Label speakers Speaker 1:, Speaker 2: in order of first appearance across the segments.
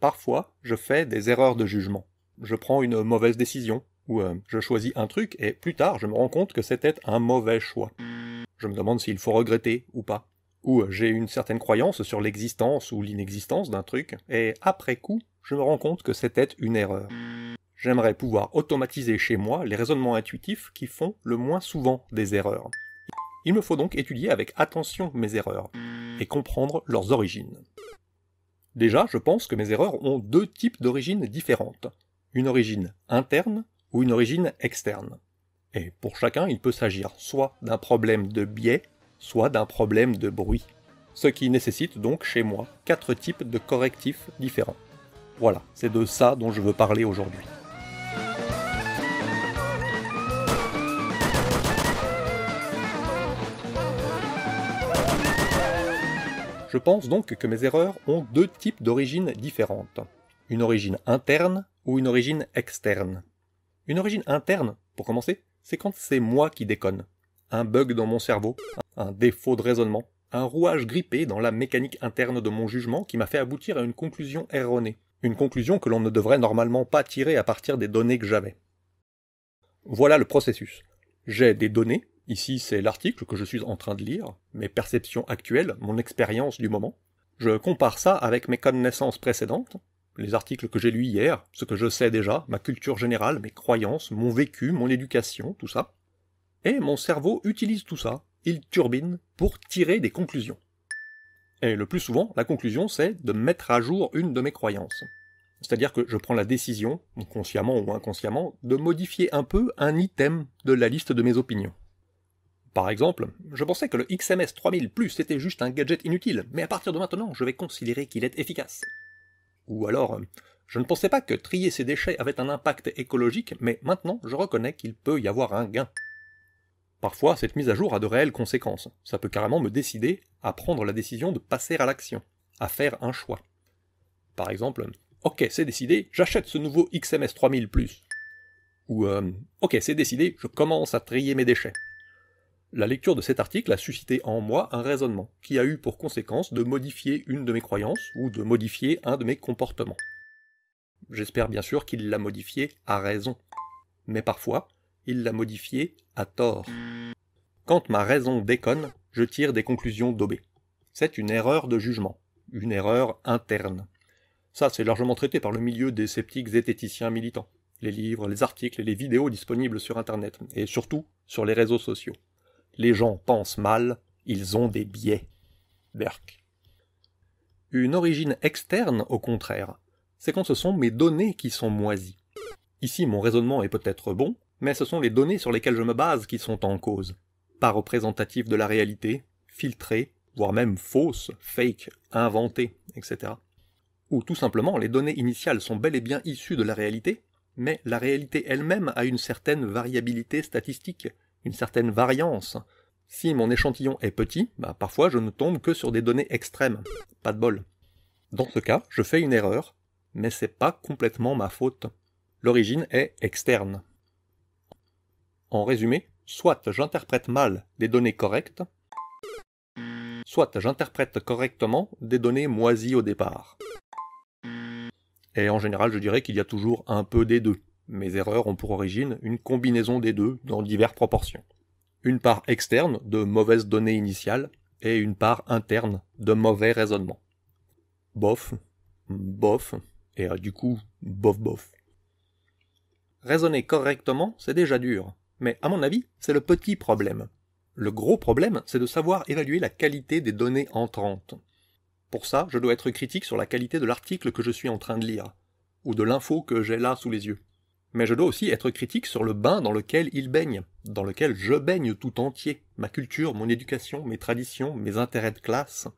Speaker 1: Parfois, je fais des erreurs de jugement. Je prends une mauvaise décision, ou euh, je choisis un truc, et plus tard, je me rends compte que c'était un mauvais choix. Je me demande s'il faut regretter ou pas. Ou euh, j'ai une certaine croyance sur l'existence ou l'inexistence d'un truc, et après coup, je me rends compte que c'était une erreur. J'aimerais pouvoir automatiser chez moi les raisonnements intuitifs qui font le moins souvent des erreurs. Il me faut donc étudier avec attention mes erreurs et comprendre leurs origines. Déjà, je pense que mes erreurs ont deux types d'origines différentes. Une origine interne ou une origine externe. Et pour chacun, il peut s'agir soit d'un problème de biais, soit d'un problème de bruit. Ce qui nécessite donc chez moi quatre types de correctifs différents. Voilà, c'est de ça dont je veux parler aujourd'hui. Je pense donc que mes erreurs ont deux types d'origines différentes. Une origine interne ou une origine externe. Une origine interne, pour commencer, c'est quand c'est moi qui déconne. Un bug dans mon cerveau, un défaut de raisonnement, un rouage grippé dans la mécanique interne de mon jugement qui m'a fait aboutir à une conclusion erronée. Une conclusion que l'on ne devrait normalement pas tirer à partir des données que j'avais. Voilà le processus. J'ai des données, Ici, c'est l'article que je suis en train de lire, mes perceptions actuelles, mon expérience du moment. Je compare ça avec mes connaissances précédentes, les articles que j'ai lus hier, ce que je sais déjà, ma culture générale, mes croyances, mon vécu, mon éducation, tout ça. Et mon cerveau utilise tout ça, il turbine, pour tirer des conclusions. Et le plus souvent, la conclusion, c'est de mettre à jour une de mes croyances. C'est-à-dire que je prends la décision, consciemment ou inconsciemment, de modifier un peu un item de la liste de mes opinions. Par exemple, je pensais que le XMS 3000 Plus était juste un gadget inutile, mais à partir de maintenant, je vais considérer qu'il est efficace. Ou alors, je ne pensais pas que trier ces déchets avait un impact écologique, mais maintenant je reconnais qu'il peut y avoir un gain. Parfois, cette mise à jour a de réelles conséquences. Ça peut carrément me décider à prendre la décision de passer à l'action, à faire un choix. Par exemple, ok, c'est décidé, j'achète ce nouveau XMS 3000 Plus. Ou, euh, ok, c'est décidé, je commence à trier mes déchets. La lecture de cet article a suscité en moi un raisonnement, qui a eu pour conséquence de modifier une de mes croyances, ou de modifier un de mes comportements. J'espère bien sûr qu'il l'a modifié à raison. Mais parfois, il l'a modifié à tort. Quand ma raison déconne, je tire des conclusions daubées. C'est une erreur de jugement, une erreur interne. Ça, c'est largement traité par le milieu des sceptiques zététiciens militants. Les livres, les articles et les vidéos disponibles sur Internet, et surtout sur les réseaux sociaux. Les gens pensent mal, ils ont des biais. Berk. Une origine externe, au contraire, c'est quand ce sont mes données qui sont moisies. Ici, mon raisonnement est peut-être bon, mais ce sont les données sur lesquelles je me base qui sont en cause. Pas représentatives de la réalité, filtrées, voire même fausses, fake, inventées, etc. Ou tout simplement, les données initiales sont bel et bien issues de la réalité, mais la réalité elle-même a une certaine variabilité statistique, une certaine variance. Si mon échantillon est petit, bah parfois je ne tombe que sur des données extrêmes. Pas de bol. Dans ce cas, je fais une erreur, mais c'est pas complètement ma faute. L'origine est externe. En résumé, soit j'interprète mal des données correctes, soit j'interprète correctement des données moisies au départ. Et en général, je dirais qu'il y a toujours un peu des deux. Mes erreurs ont pour origine une combinaison des deux dans diverses proportions. Une part externe de mauvaises données initiales et une part interne de mauvais raisonnements. Bof, bof, et euh, du coup, bof bof. Raisonner correctement, c'est déjà dur, mais à mon avis, c'est le petit problème. Le gros problème, c'est de savoir évaluer la qualité des données entrantes. Pour ça, je dois être critique sur la qualité de l'article que je suis en train de lire, ou de l'info que j'ai là sous les yeux. Mais je dois aussi être critique sur le bain dans lequel il baigne, dans lequel je baigne tout entier, ma culture, mon éducation, mes traditions, mes intérêts de classe.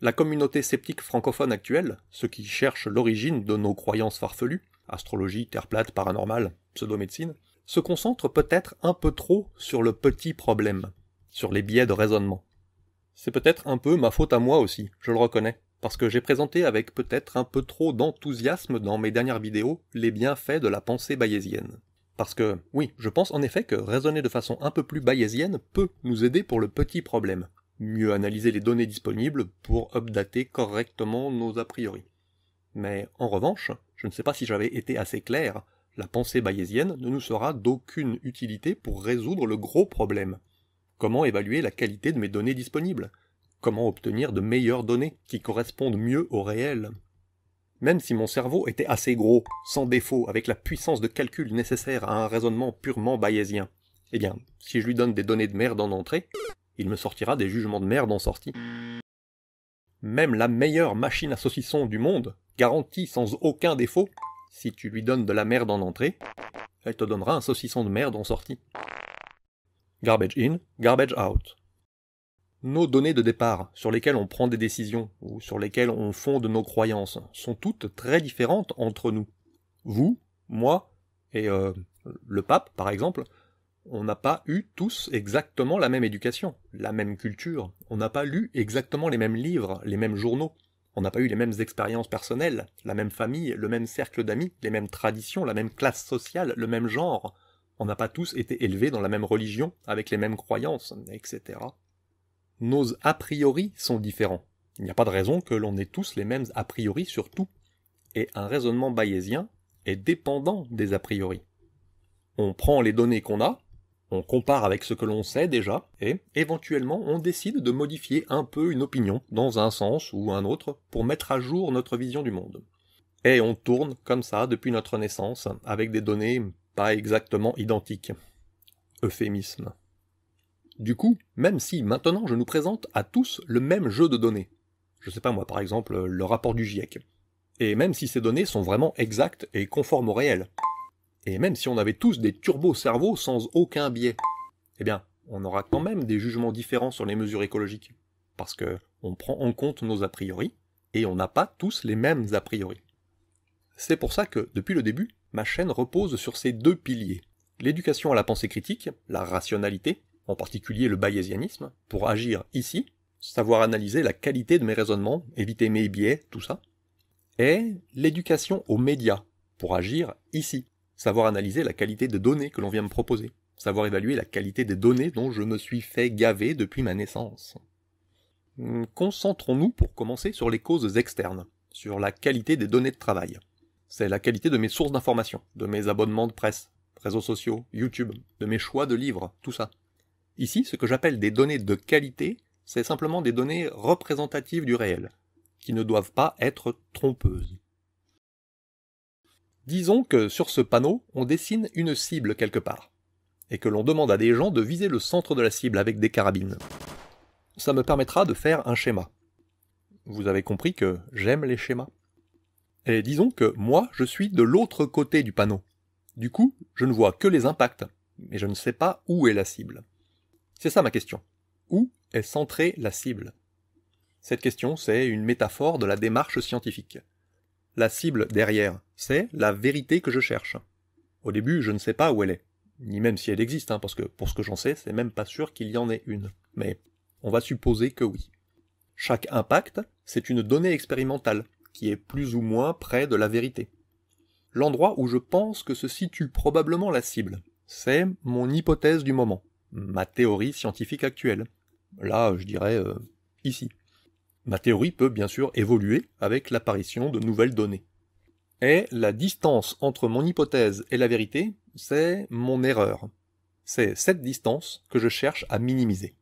Speaker 1: La communauté sceptique francophone actuelle, ceux qui cherchent l'origine de nos croyances farfelues, astrologie, terre plate, paranormal, pseudo-médecine, se concentre peut-être un peu trop sur le petit problème, sur les biais de raisonnement. C'est peut-être un peu ma faute à moi aussi, je le reconnais parce que j'ai présenté avec peut-être un peu trop d'enthousiasme dans mes dernières vidéos les bienfaits de la pensée bayésienne. Parce que, oui, je pense en effet que raisonner de façon un peu plus bayésienne peut nous aider pour le petit problème. Mieux analyser les données disponibles pour updater correctement nos a priori. Mais en revanche, je ne sais pas si j'avais été assez clair, la pensée bayésienne ne nous sera d'aucune utilité pour résoudre le gros problème. Comment évaluer la qualité de mes données disponibles? Comment obtenir de meilleures données qui correspondent mieux au réel Même si mon cerveau était assez gros, sans défaut, avec la puissance de calcul nécessaire à un raisonnement purement bayésien, eh bien, si je lui donne des données de merde en entrée, il me sortira des jugements de merde en sortie. Même la meilleure machine à saucisson du monde, garantie sans aucun défaut, si tu lui donnes de la merde en entrée, elle te donnera un saucisson de merde en sortie. Garbage in, garbage out. Nos données de départ, sur lesquelles on prend des décisions, ou sur lesquelles on fonde nos croyances, sont toutes très différentes entre nous. Vous, moi, et euh, le pape, par exemple, on n'a pas eu tous exactement la même éducation, la même culture, on n'a pas lu exactement les mêmes livres, les mêmes journaux, on n'a pas eu les mêmes expériences personnelles, la même famille, le même cercle d'amis, les mêmes traditions, la même classe sociale, le même genre. On n'a pas tous été élevés dans la même religion, avec les mêmes croyances, etc. Nos a priori sont différents. Il n'y a pas de raison que l'on ait tous les mêmes a priori sur tout. Et un raisonnement bayésien est dépendant des a priori. On prend les données qu'on a, on compare avec ce que l'on sait déjà, et éventuellement on décide de modifier un peu une opinion, dans un sens ou un autre, pour mettre à jour notre vision du monde. Et on tourne comme ça depuis notre naissance, avec des données pas exactement identiques. Euphémisme. Du coup, même si maintenant je nous présente à tous le même jeu de données, je sais pas moi par exemple le rapport du GIEC, et même si ces données sont vraiment exactes et conformes au réel, et même si on avait tous des turbos-cerveaux sans aucun biais, eh bien, on aura quand même des jugements différents sur les mesures écologiques. Parce que on prend en compte nos a priori, et on n'a pas tous les mêmes a priori. C'est pour ça que, depuis le début, ma chaîne repose sur ces deux piliers. L'éducation à la pensée critique, la rationalité, en particulier le bayésianisme, pour agir ici, savoir analyser la qualité de mes raisonnements, éviter mes biais, tout ça, et l'éducation aux médias, pour agir ici, savoir analyser la qualité des données que l'on vient me proposer, savoir évaluer la qualité des données dont je me suis fait gaver depuis ma naissance. Hmm, concentrons-nous pour commencer sur les causes externes, sur la qualité des données de travail. C'est la qualité de mes sources d'information, de mes abonnements de presse, réseaux sociaux, YouTube, de mes choix de livres, tout ça. Ici, ce que j'appelle des données de qualité, c'est simplement des données représentatives du réel, qui ne doivent pas être trompeuses. Disons que sur ce panneau, on dessine une cible quelque part, et que l'on demande à des gens de viser le centre de la cible avec des carabines. Ça me permettra de faire un schéma. Vous avez compris que j'aime les schémas. Et disons que moi, je suis de l'autre côté du panneau. Du coup, je ne vois que les impacts, mais je ne sais pas où est la cible. C'est ça ma question. Où est centrée la cible Cette question, c'est une métaphore de la démarche scientifique. La cible derrière, c'est la vérité que je cherche. Au début, je ne sais pas où elle est, ni même si elle existe, hein, parce que pour ce que j'en sais, c'est même pas sûr qu'il y en ait une. Mais on va supposer que oui. Chaque impact, c'est une donnée expérimentale, qui est plus ou moins près de la vérité. L'endroit où je pense que se situe probablement la cible, c'est mon hypothèse du moment, ma théorie scientifique actuelle. Là, je dirais euh, ici. Ma théorie peut bien sûr évoluer avec l'apparition de nouvelles données. Et la distance entre mon hypothèse et la vérité, c'est mon erreur. C'est cette distance que je cherche à minimiser.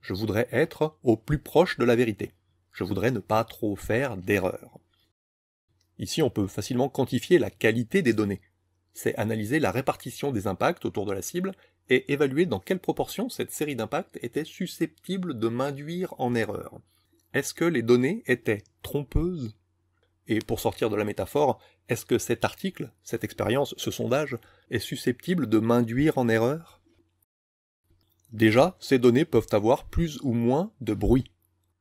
Speaker 1: Je voudrais être au plus proche de la vérité. Je voudrais ne pas trop faire d'erreurs. Ici, on peut facilement quantifier la qualité des données. C'est analyser la répartition des impacts autour de la cible et évaluer dans quelle proportion cette série d'impacts était susceptible de m'induire en erreur. Est-ce que les données étaient trompeuses? Et pour sortir de la métaphore, est-ce que cet article, cette expérience, ce sondage, est susceptible de m'induire en erreur? Déjà, ces données peuvent avoir plus ou moins de bruit,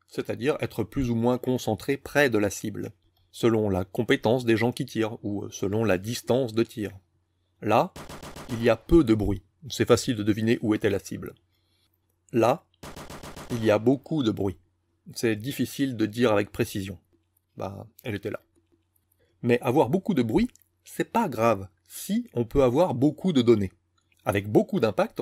Speaker 1: c'est-à-dire être plus ou moins concentrées près de la cible, selon la compétence des gens qui tirent, ou selon la distance de tir. Là, il y a peu de bruit, c'est facile de deviner où était la cible. Là, il y a beaucoup de bruit, c'est difficile de dire avec précision. Bah, elle était là. Mais avoir beaucoup de bruit, c'est pas grave si on peut avoir beaucoup de données. Avec beaucoup d'impact,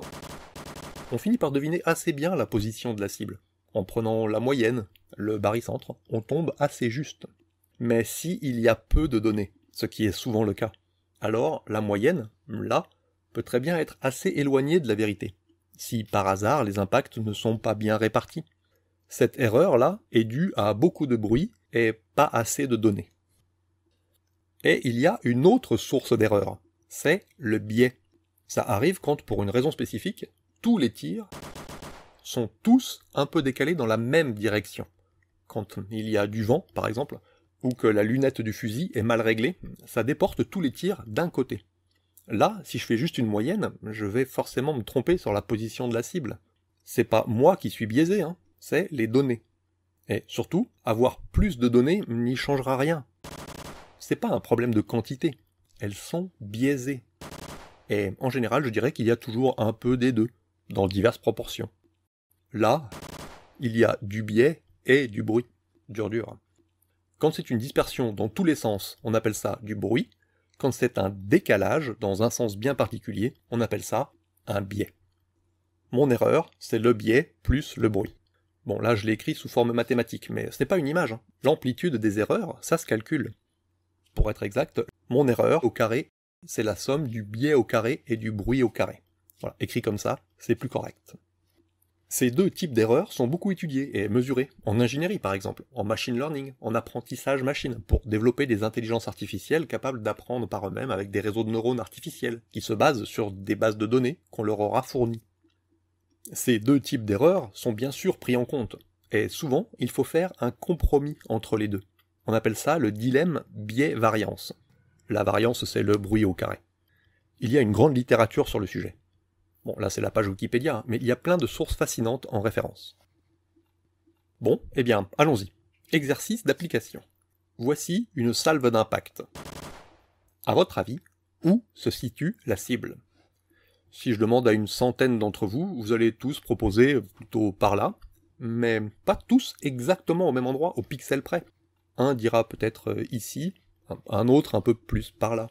Speaker 1: on finit par deviner assez bien la position de la cible. En prenant la moyenne, le barycentre, on tombe assez juste. mais si il y a peu de données, ce qui est souvent le cas, alors la moyenne, là, peut très bien être assez éloignée de la vérité, si par hasard les impacts ne sont pas bien répartis. Cette erreur-là est due à beaucoup de bruit et pas assez de données. Et il y a une autre source d'erreur, c'est le biais. Ça arrive quand, pour une raison spécifique, tous les tirs sont tous un peu décalés dans la même direction. Quand il y a du vent, par exemple, ou que la lunette du fusil est mal réglée, ça déporte tous les tirs d'un côté. Là, si je fais juste une moyenne, je vais forcément me tromper sur la position de la cible. C'est pas moi qui suis biaisé, hein, c'est les données. Et surtout, avoir plus de données n'y changera rien. C'est pas un problème de quantité, elles sont biaisées. Et en général, je dirais qu'il y a toujours un peu des deux, dans diverses proportions. Là, il y a du biais et du bruit. Dur dur. Quand c'est une dispersion dans tous les sens, on appelle ça du bruit. Quand c'est un décalage dans un sens bien particulier, on appelle ça un biais. Mon erreur, c'est le biais plus le bruit. Bon, là je l'ai écrit sous forme mathématique, mais ce n'est pas une image. Hein. L'amplitude des erreurs, ça se calcule. Pour être exact, mon erreur au carré, c'est la somme du biais au carré et du bruit au carré. Voilà, écrit comme ça, c'est plus correct. Ces deux types d'erreurs sont beaucoup étudiés et mesurés, en ingénierie par exemple, en machine learning, en apprentissage machine, pour développer des intelligences artificielles capables d'apprendre par eux-mêmes avec des réseaux de neurones artificiels, qui se basent sur des bases de données qu'on leur aura fournies. Ces deux types d'erreurs sont bien sûr pris en compte, et souvent il faut faire un compromis entre les deux. On appelle ça le dilemme biais-variance. La variance c'est le bruit au carré. Il y a une grande littérature sur le sujet. Là c'est la page Wikipédia, hein, mais il y a plein de sources fascinantes en référence. Bon, eh bien, allons-y. Exercice d'application. Voici une salve d'impact. À votre avis, où se situe la cible? Si je demande à une centaine d'entre vous, vous allez tous proposer plutôt par là, mais pas tous exactement au même endroit, au pixel près. Un dira peut-être euh, ici, un autre un peu plus par là.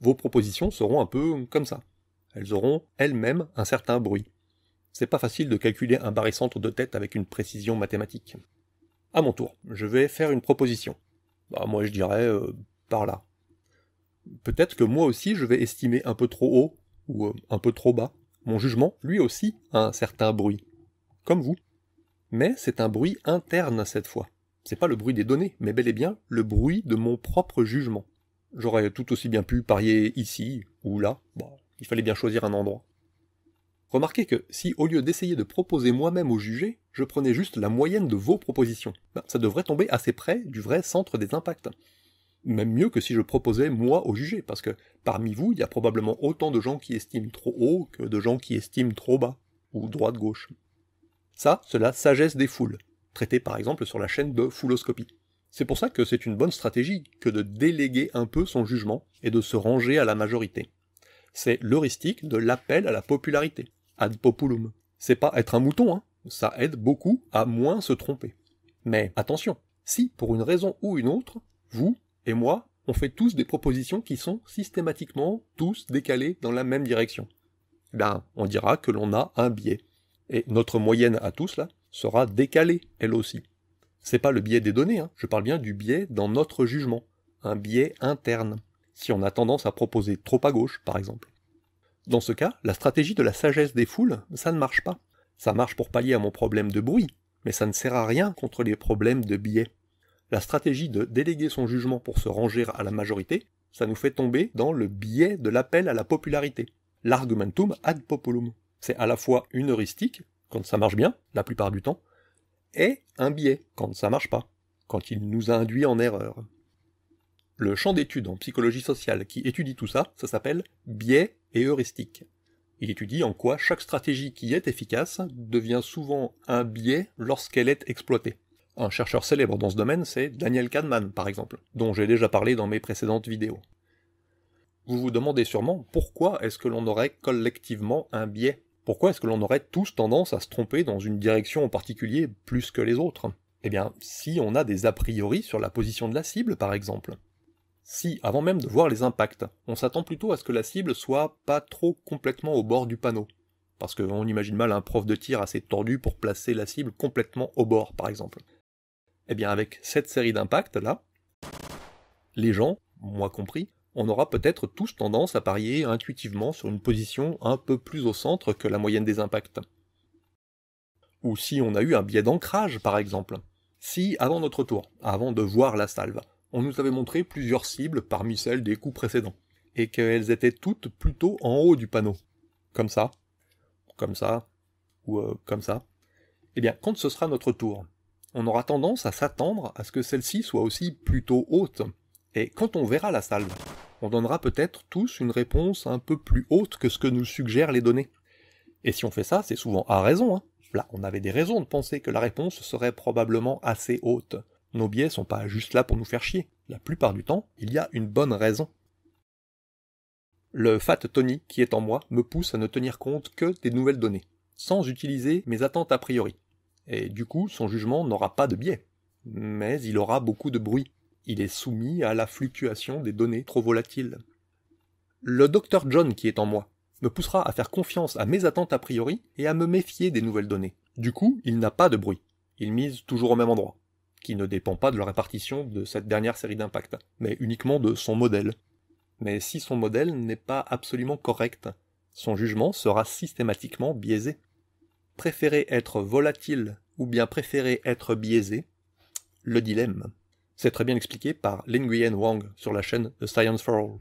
Speaker 1: Vos propositions seront un peu comme ça elles auront elles-mêmes un certain bruit. C'est pas facile de calculer un barycentre de tête avec une précision mathématique. À mon tour, je vais faire une proposition. Bah, moi je dirais euh, par là. Peut-être que moi aussi je vais estimer un peu trop haut ou euh, un peu trop bas. Mon jugement, lui aussi, a un certain bruit. Comme vous. Mais c'est un bruit interne cette fois. C'est pas le bruit des données, mais bel et bien le bruit de mon propre jugement. J'aurais tout aussi bien pu parier ici ou là. Il fallait bien choisir un endroit. Remarquez que si au lieu d'essayer de proposer moi-même au jugé, je prenais juste la moyenne de vos propositions, ben, ça devrait tomber assez près du vrai centre des impacts. Même mieux que si je proposais moi au jugé, parce que parmi vous, il y a probablement autant de gens qui estiment trop haut que de gens qui estiment trop bas, ou droite-gauche. Ça, c'est la sagesse des foules, traitée par exemple sur la chaîne de Fouloscopie. C'est pour ça que c'est une bonne stratégie que de déléguer un peu son jugement et de se ranger à la majorité c'est l'heuristique de l'appel à la popularité, ad populum. C'est pas être un mouton, hein. ça aide beaucoup à moins se tromper. Mais attention, si pour une raison ou une autre, vous et moi, on fait tous des propositions qui sont systématiquement tous décalées dans la même direction, ben on dira que l'on a un biais. Et notre moyenne à tous là sera décalée, elle aussi. C'est pas le biais des données, hein. je parle bien du biais dans notre jugement, un biais interne si on a tendance à proposer trop à gauche, par exemple. Dans ce cas, la stratégie de la sagesse des foules, ça ne marche pas. Ça marche pour pallier à mon problème de bruit, mais ça ne sert à rien contre les problèmes de biais. La stratégie de déléguer son jugement pour se ranger à la majorité, ça nous fait tomber dans le biais de l'appel à la popularité, l'argumentum ad populum. C'est à la fois une heuristique, quand ça marche bien, la plupart du temps, et un biais, quand ça marche pas, quand il nous a induit en erreur. Le champ d'études en psychologie sociale qui étudie tout ça, ça s'appelle biais et heuristique. Il étudie en quoi chaque stratégie qui est efficace devient souvent un biais lorsqu'elle est exploitée. Un chercheur célèbre dans ce domaine, c'est Daniel Kahneman, par exemple, dont j'ai déjà parlé dans mes précédentes vidéos. Vous vous demandez sûrement pourquoi est-ce que l'on aurait collectivement un biais? Pourquoi est-ce que l'on aurait tous tendance à se tromper dans une direction en particulier plus que les autres? Eh bien, si on a des a priori sur la position de la cible, par exemple. Si, avant même de voir les impacts, on s'attend plutôt à ce que la cible soit pas trop complètement au bord du panneau, parce qu'on imagine mal un prof de tir assez tordu pour placer la cible complètement au bord, par exemple. Eh bien avec cette série d'impacts là, Les gens, moi compris, on aura peut-être tous tendance à parier intuitivement sur une position un peu plus au centre que la moyenne des impacts. Ou si on a eu un biais d'ancrage, par exemple. Si, avant notre tour, avant de voir la salve, on nous avait montré plusieurs cibles parmi celles des coups précédents, et qu'elles étaient toutes plutôt en haut du panneau. Comme ça, comme ça, ou euh, comme ça. Eh bien, quand ce sera notre tour, on aura tendance à s'attendre à ce que celle-ci soit aussi plutôt haute. Et quand on verra la salve, on donnera peut-être tous une réponse un peu plus haute que ce que nous suggèrent les données. Et si on fait ça, c'est souvent à raison. Hein. Là, on avait des raisons de penser que la réponse serait probablement assez haute. Nos biais sont pas juste là pour nous faire chier. La plupart du temps, il y a une bonne raison. Le Fat Tony qui est en moi me pousse à ne tenir compte que des nouvelles données, sans utiliser mes attentes a priori. Et du coup, son jugement n'aura pas de biais. Mais il aura beaucoup de bruit. Il est soumis à la fluctuation des données trop volatiles. Le Dr John qui est en moi me poussera à faire confiance à mes attentes a priori et à me méfier des nouvelles données. Du coup, il n'a pas de bruit. Il mise toujours au même endroit, qui ne dépend pas de la répartition de cette dernière série d'impacts, mais uniquement de son modèle. Mais si son modèle n'est pas absolument correct, son jugement sera systématiquement biaisé. Préférer être volatile ou bien préférer être biaisé Le dilemme. C'est très bien expliqué par Nguyen Wang sur la chaîne The Science for All.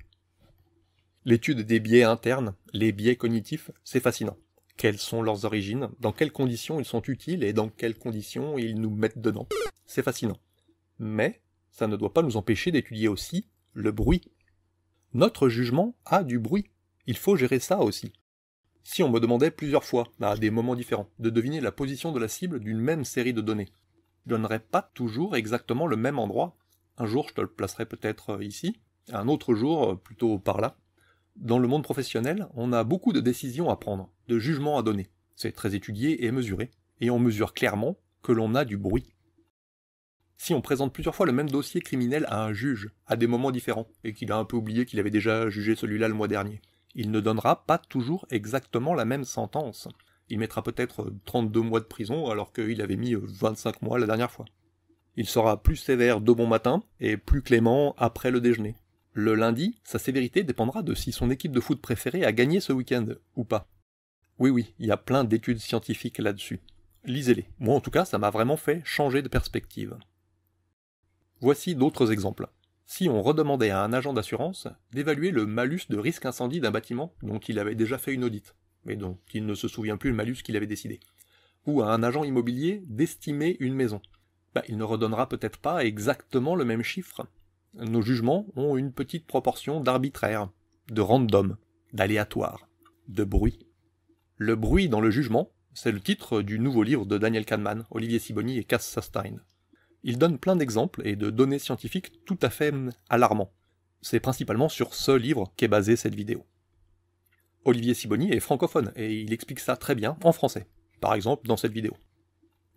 Speaker 1: L'étude des biais internes, les biais cognitifs, c'est fascinant. Quelles sont leurs origines, dans quelles conditions ils sont utiles et dans quelles conditions ils nous mettent dedans. C'est fascinant. Mais ça ne doit pas nous empêcher d'étudier aussi le bruit. Notre jugement a du bruit. Il faut gérer ça aussi. Si on me demandait plusieurs fois, à des moments différents, de deviner la position de la cible d'une même série de données, je donnerais pas toujours exactement le même endroit. Un jour, je te le placerai peut-être euh, ici, un autre jour, euh, plutôt par là. Dans le monde professionnel, on a beaucoup de décisions à prendre, de jugements à donner. C'est très étudié et mesuré, et on mesure clairement que l'on a du bruit. Si on présente plusieurs fois le même dossier criminel à un juge, à des moments différents, et qu'il a un peu oublié qu'il avait déjà jugé celui-là le mois dernier, il ne donnera pas toujours exactement la même sentence. Il mettra peut-être 32 mois de prison alors qu'il avait mis 25 mois la dernière fois. Il sera plus sévère de bon matin et plus clément après le déjeuner. Le lundi, sa sévérité dépendra de si son équipe de foot préférée a gagné ce week-end ou pas. Oui oui, il y a plein d'études scientifiques là-dessus. Lisez-les. Moi en tout cas, ça m'a vraiment fait changer de perspective. Voici d'autres exemples si on redemandait à un agent d'assurance d'évaluer le malus de risque incendie d'un bâtiment dont il avait déjà fait une audite, mais dont il ne se souvient plus le malus qu'il avait décidé, ou à un agent immobilier d'estimer une maison, bah, il ne redonnera peut-être pas exactement le même chiffre. Nos jugements ont une petite proportion d'arbitraire, de random, d'aléatoire, de bruit. Le bruit dans le jugement, c'est le titre du nouveau livre de Daniel Kahneman, Olivier Sibony et Cass Sastain il donne plein d'exemples et de données scientifiques tout à fait alarmants. C'est principalement sur ce livre qu'est basée cette vidéo. Olivier Sibony est francophone et il explique ça très bien en français, par exemple dans cette vidéo.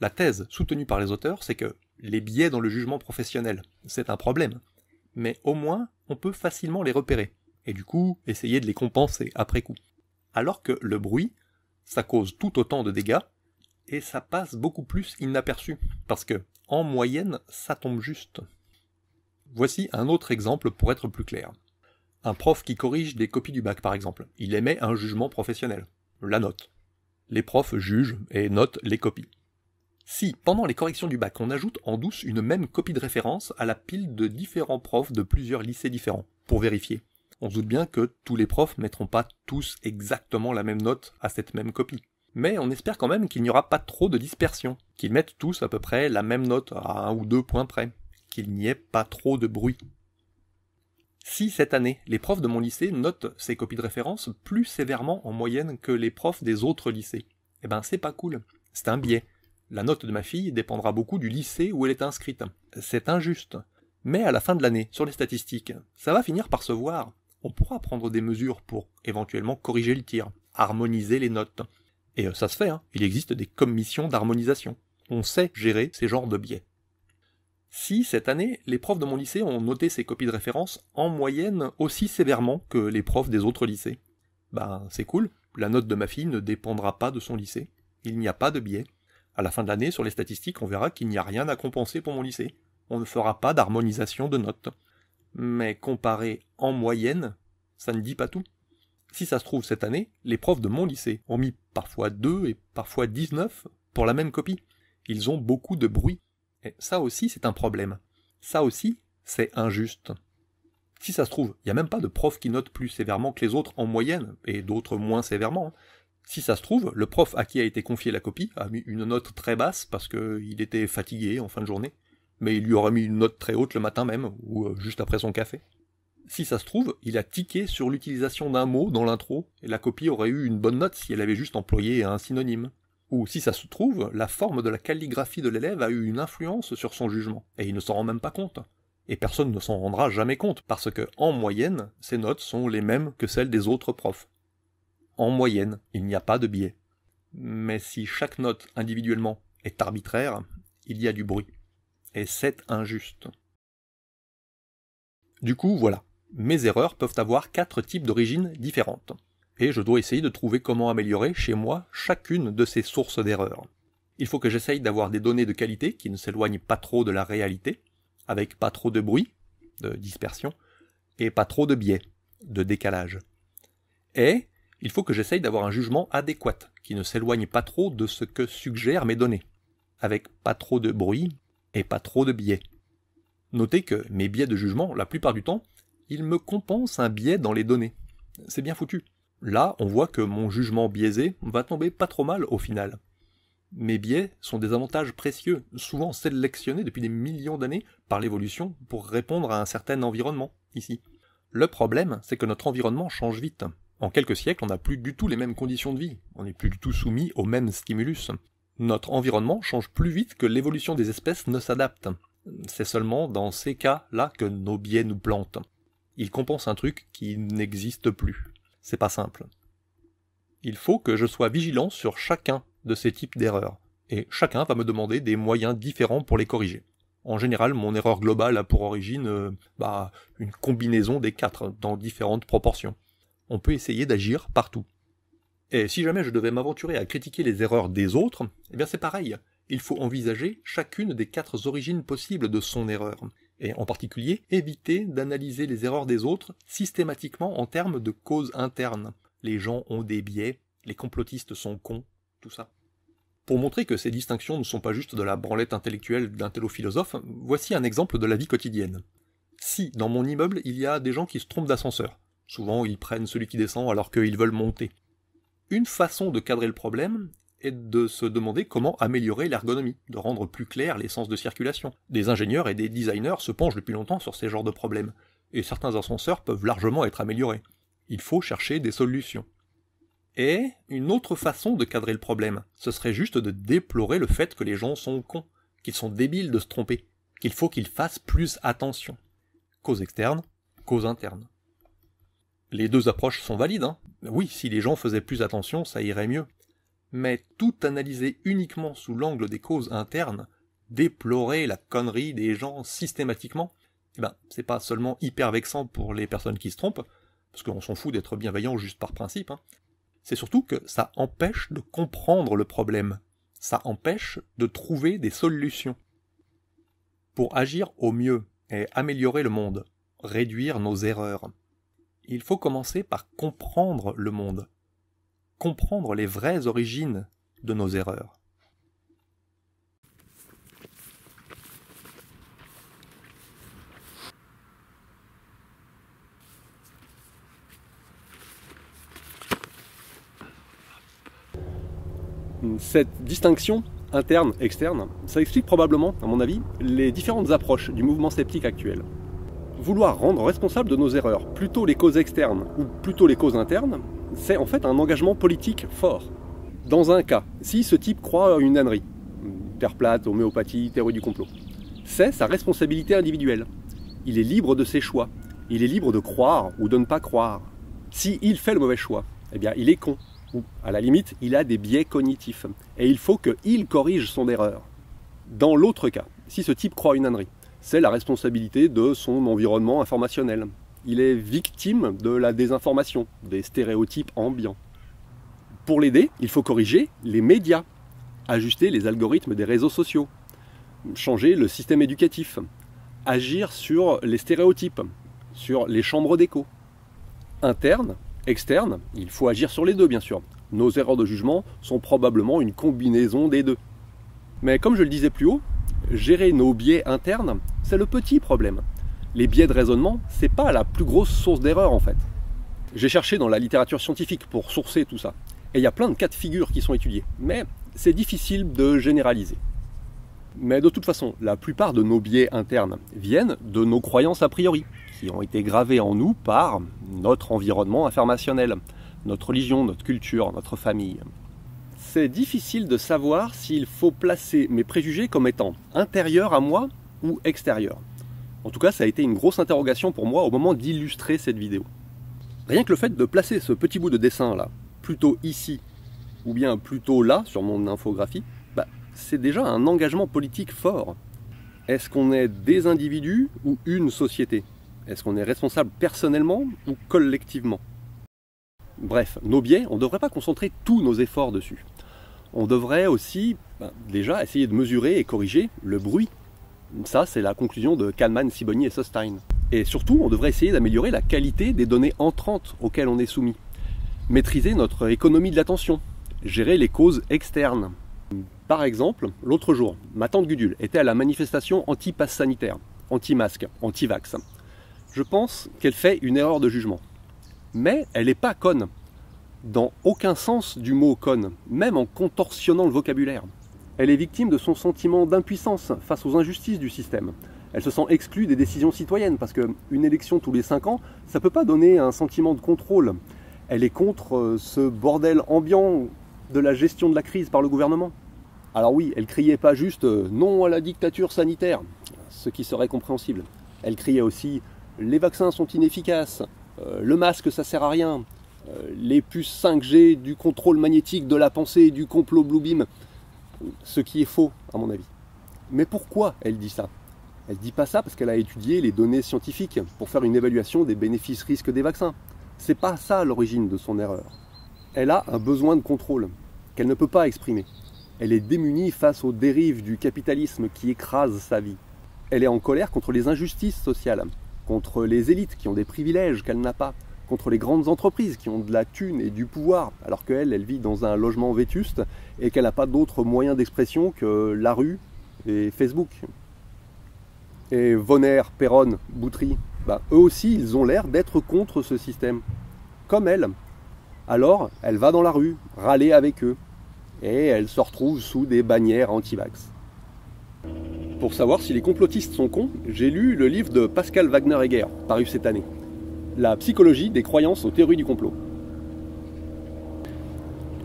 Speaker 1: La thèse soutenue par les auteurs, c'est que les biais dans le jugement professionnel, c'est un problème, mais au moins on peut facilement les repérer, et du coup essayer de les compenser après coup. Alors que le bruit, ça cause tout autant de dégâts, et ça passe beaucoup plus inaperçu, parce que en moyenne, ça tombe juste. Voici un autre exemple pour être plus clair. Un prof qui corrige des copies du bac, par exemple, il émet un jugement professionnel, la note. Les profs jugent et notent les copies. Si, pendant les corrections du bac, on ajoute en douce une même copie de référence à la pile de différents profs de plusieurs lycées différents, pour vérifier, on se doute bien que tous les profs mettront pas tous exactement la même note à cette même copie mais on espère quand même qu'il n'y aura pas trop de dispersion, qu'ils mettent tous à peu près la même note à un ou deux points près, qu'il n'y ait pas trop de bruit. Si cette année, les profs de mon lycée notent ces copies de référence plus sévèrement en moyenne que les profs des autres lycées, eh ben c'est pas cool, c'est un biais. La note de ma fille dépendra beaucoup du lycée où elle est inscrite. C'est injuste. Mais à la fin de l'année, sur les statistiques, ça va finir par se voir. On pourra prendre des mesures pour éventuellement corriger le tir, harmoniser les notes, et euh, ça se fait, hein. il existe des commissions d'harmonisation. On sait gérer ces genres de biais. Si, cette année, les profs de mon lycée ont noté ces copies de référence en moyenne aussi sévèrement que les profs des autres lycées, ben c'est cool, la note de ma fille ne dépendra pas de son lycée, il n'y a pas de biais. À la fin de l'année, sur les statistiques, on verra qu'il n'y a rien à compenser pour mon lycée. On ne fera pas d'harmonisation de notes. Mais comparé en moyenne, ça ne dit pas tout. Si ça se trouve cette année, les profs de mon lycée ont mis parfois 2 et parfois 19 pour la même copie. Ils ont beaucoup de bruit. Et ça aussi, c'est un problème. Ça aussi, c'est injuste. Si ça se trouve, il n'y a même pas de prof qui note plus sévèrement que les autres en moyenne, et d'autres moins sévèrement. Hein. Si ça se trouve, le prof à qui a été confié la copie a mis une note très basse parce qu'il était fatigué en fin de journée, mais il lui aurait mis une note très haute le matin même, ou euh, juste après son café. Si ça se trouve, il a tiqué sur l'utilisation d'un mot dans l'intro, et la copie aurait eu une bonne note si elle avait juste employé un synonyme. Ou si ça se trouve, la forme de la calligraphie de l'élève a eu une influence sur son jugement, et il ne s'en rend même pas compte. Et personne ne s'en rendra jamais compte, parce que, en moyenne, ses notes sont les mêmes que celles des autres profs. En moyenne, il n'y a pas de biais. Mais si chaque note individuellement est arbitraire, il y a du bruit. Et c'est injuste. Du coup, voilà. Mes erreurs peuvent avoir quatre types d'origines différentes. Et je dois essayer de trouver comment améliorer chez moi chacune de ces sources d'erreurs. Il faut que j'essaye d'avoir des données de qualité qui ne s'éloignent pas trop de la réalité, avec pas trop de bruit, de dispersion, et pas trop de biais, de décalage. Et il faut que j'essaye d'avoir un jugement adéquat, qui ne s'éloigne pas trop de ce que suggèrent mes données, avec pas trop de bruit et pas trop de biais. Notez que mes biais de jugement, la plupart du temps, ils me compensent un biais dans les données. C'est bien foutu. Là, on voit que mon jugement biaisé va tomber pas trop mal au final. Mes biais sont des avantages précieux, souvent sélectionnés depuis des millions d'années par l'évolution pour répondre à un certain environnement, ici. Le problème, c'est que notre environnement change vite. En quelques siècles, on n'a plus du tout les mêmes conditions de vie, on n'est plus du tout soumis aux mêmes stimulus. Notre environnement change plus vite que l'évolution des espèces ne s'adapte. C'est seulement dans ces cas-là que nos biais nous plantent. Ils compensent un truc qui n'existe plus. C'est pas simple. Il faut que je sois vigilant sur chacun de ces types d'erreurs, et chacun va me demander des moyens différents pour les corriger. En général, mon erreur globale a pour origine euh, bah, une combinaison des quatre, dans différentes proportions. On peut essayer d'agir partout. Et si jamais je devais m'aventurer à critiquer les erreurs des autres, eh bien c'est pareil. Il faut envisager chacune des quatre origines possibles de son erreur, et en particulier éviter d'analyser les erreurs des autres systématiquement en termes de causes internes. Les gens ont des biais, les complotistes sont cons, tout ça. Pour montrer que ces distinctions ne sont pas juste de la branlette intellectuelle d'un philosophe, voici un exemple de la vie quotidienne. Si, dans mon immeuble, il y a des gens qui se trompent d'ascenseur, souvent ils prennent celui qui descend alors qu'ils veulent monter. Une façon de cadrer le problème de se demander comment améliorer l'ergonomie, de rendre plus clair les sens de circulation. Des ingénieurs et des designers se penchent depuis longtemps sur ces genres de problèmes, et certains ascenseurs peuvent largement être améliorés. Il faut chercher des solutions. Et une autre façon de cadrer le problème, ce serait juste de déplorer le fait que les gens sont cons, qu'ils sont débiles de se tromper, qu'il faut qu'ils fassent plus attention. Cause externe, cause interne. Les deux approches sont valides, hein. Oui, si les gens faisaient plus attention, ça irait mieux. Mais tout analyser uniquement sous l'angle des causes internes, déplorer la connerie des gens systématiquement, eh ben, c'est pas seulement hyper vexant pour les personnes qui se trompent, parce qu'on s'en fout d'être bienveillant juste par principe, hein, c'est surtout que ça empêche de comprendre le problème. Ça empêche de trouver des solutions. Pour agir au mieux et améliorer le monde, réduire nos erreurs, il faut commencer par comprendre le monde, comprendre les vraies origines de nos erreurs. Cette distinction interne-externe, ça explique probablement, à mon avis, les différentes approches du mouvement sceptique actuel. Vouloir rendre responsable de nos erreurs plutôt les causes externes ou plutôt les causes internes, c'est en fait un engagement politique fort. Dans un cas, si ce type croit à une ânerie, terre plate, homéopathie, théorie du complot, c'est sa responsabilité individuelle. Il est libre de ses choix. Il est libre de croire ou de ne pas croire. Si fait le mauvais choix, eh bien il est con ou à la limite, il a des biais cognitifs, et il faut qu'il corrige son erreur. Dans l'autre cas, si ce type croit une ânerie, c'est la responsabilité de son environnement informationnel. Il est victime de la désinformation, des stéréotypes ambiants. Pour l'aider, il faut corriger les médias, ajuster les algorithmes des réseaux sociaux, changer le système éducatif, agir sur les stéréotypes,
Speaker 2: sur les chambres d'écho. Interne, externe, il faut agir sur les deux bien sûr. Nos erreurs de jugement sont probablement une combinaison des deux. Mais comme je le disais plus haut, gérer nos biais internes, c'est le petit problème. Les biais de raisonnement, c'est pas la plus grosse source d'erreur en fait. J'ai cherché dans la littérature scientifique pour sourcer tout ça. Et il y a plein de cas de figure qui sont étudiés. Mais c'est difficile de généraliser. Mais de toute façon, la plupart de nos biais internes viennent de nos croyances a priori, qui ont été gravées en nous par notre environnement informationnel, notre religion, notre culture, notre famille. C'est difficile de savoir s'il faut placer mes préjugés comme étant intérieurs à moi ou extérieurs. En tout cas, ça a été une grosse interrogation pour moi au moment d'illustrer cette vidéo. Rien que le fait de placer ce petit bout de dessin là, plutôt ici, ou bien plutôt là, sur mon infographie, bah, c'est déjà un engagement politique fort. Est-ce qu'on est des individus ou une société? Est-ce qu'on est responsable personnellement ou collectivement? Bref, nos biais, on ne devrait pas concentrer tous nos efforts dessus. On devrait aussi bah, déjà essayer de mesurer et corriger le bruit. Ça, c'est la conclusion de Kahneman, Sibony et Sustein. Et surtout, on devrait essayer d'améliorer la qualité des données entrantes auxquelles on est soumis. Maîtriser notre économie de l'attention. Gérer les causes externes. Par exemple, l'autre jour, ma tante Gudule était à la manifestation anti-pass sanitaire, anti-masque, anti-vax. Je pense qu'elle fait une erreur de jugement. Mais elle n'est pas conne. Dans aucun sens du mot conne, même en contorsionnant le vocabulaire. Elle est victime de son sentiment d'impuissance face aux injustices du système elle se sent exclue des décisions citoyennes, parce qu'une élection tous les 5 ans, ça ne peut pas donner un sentiment de contrôle. Elle est contre euh, ce bordel ambiant de la gestion de la crise par le gouvernement. Alors oui, elle criait pas juste euh, non à la dictature sanitaire, ce qui serait compréhensible. Elle criait aussi les vaccins sont inefficaces, euh, le masque ça sert à rien, les puces 5G du contrôle magnétique de la pensée du complot Bluebeam, ce qui est faux à mon avis. Mais pourquoi elle dit ça? Elle dit pas ça parce qu'elle a étudié les données scientifiques pour faire une évaluation des bénéfices-risques des vaccins. C'est pas ça l'origine de son erreur. Elle a un besoin de contrôle qu'elle ne peut pas exprimer. Elle est démunie face aux dérives du capitalisme qui écrasent sa vie. Elle est en colère contre les injustices sociales, contre les élites qui ont des privilèges qu'elle n'a pas, contre les grandes entreprises qui ont de la thune et du pouvoir, alors qu'elle, elle vit dans un logement vétuste et qu'elle n'a pas d'autres moyens d'expression que la rue et Facebook. Et Vonner, Perron, Boutry, bah, eux aussi, ils ont l'air d'être contre ce système. Comme elle. Alors, elle va dans la rue, râler avec eux. Et elle se retrouve sous des bannières anti-vax. Pour savoir si les complotistes sont cons, j'ai lu le livre de Pascal Wagner-Egger, paru cette année. La psychologie des croyances aux théories du complot.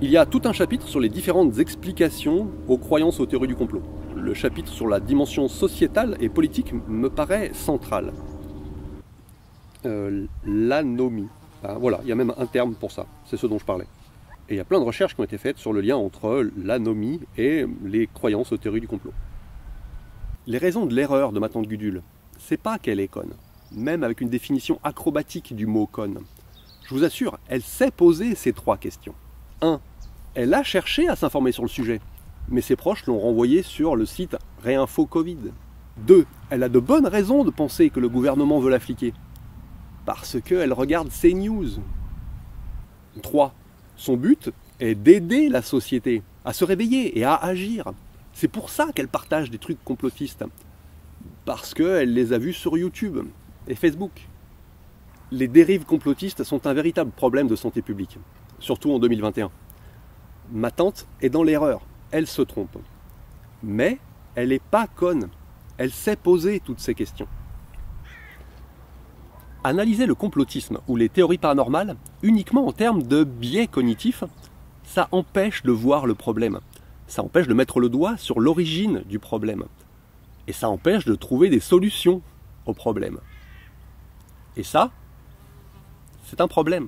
Speaker 2: Il y a tout un chapitre sur les différentes explications aux croyances aux théories du complot le chapitre sur la dimension sociétale et politique me paraît central. Euh, l'anomie. Ben, voilà, il y a même un terme pour ça, c'est ce dont je parlais. Et il y a plein de recherches qui ont été faites sur le lien entre l'anomie et les croyances aux théories du complot. Les raisons de l'erreur de ma tante Gudule, c'est pas qu'elle est conne, même avec une définition acrobatique du mot conne. Je vous assure, elle sait poser ces trois questions. 1. Elle a cherché à s'informer sur le sujet mais ses proches l'ont renvoyée sur le site Réinfo Covid. 2. Elle a de bonnes raisons de penser que le gouvernement veut la fliquer. Parce qu'elle regarde ses news. 3. Son but est d'aider la société à se réveiller et à agir. C'est pour ça qu'elle partage des trucs complotistes. Parce qu'elle les a vus sur YouTube et Facebook. Les dérives complotistes sont un véritable problème de santé publique, surtout en 2021. Ma tante est dans l'erreur elle se trompe. Mais elle n'est pas conne. Elle sait poser toutes ces questions. Analyser le complotisme ou les théories paranormales uniquement en termes de biais cognitifs, ça empêche de voir le problème. Ça empêche de mettre le doigt sur l'origine du problème. Et ça empêche de trouver des solutions au problème. Et ça, c'est un problème.